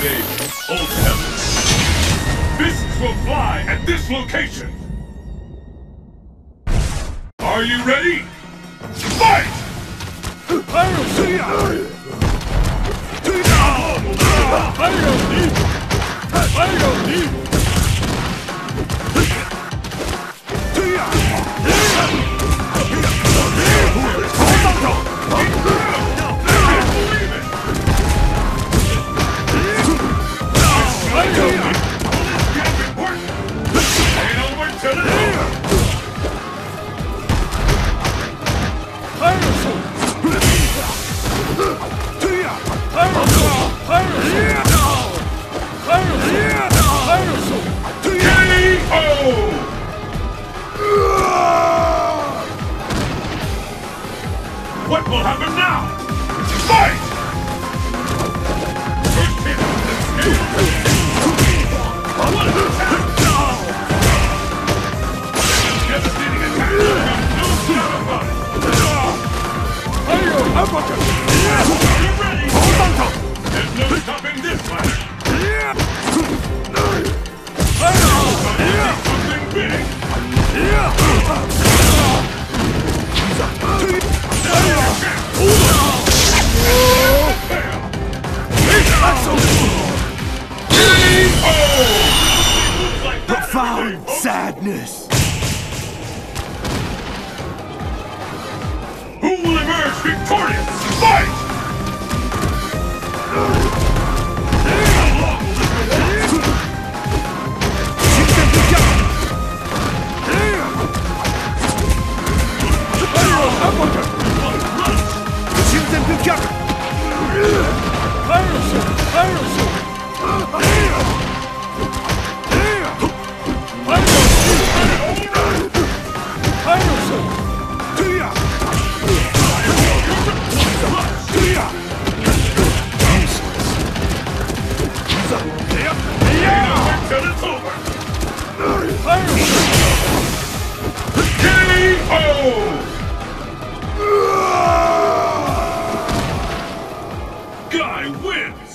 Dave, old heavens. Fists will fly at this location! Are you ready? Fight! Fire! Fire! Fire! What will happen now? Fight! There's no stopping this fighter! sadness. Who will emerge victorious? Fight! Fire! Fire! Fire! Oh! Guy wins!